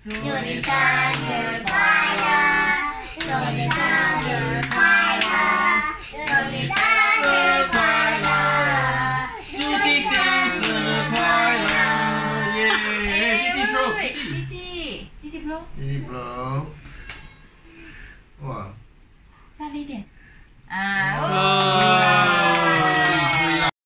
祝你生日快乐，祝你生日快乐，祝你生日快乐，祝你生日快乐。快乐。耶！弟弟，弟弟，弟弟不弟弟不哇！大力点！啊！哦。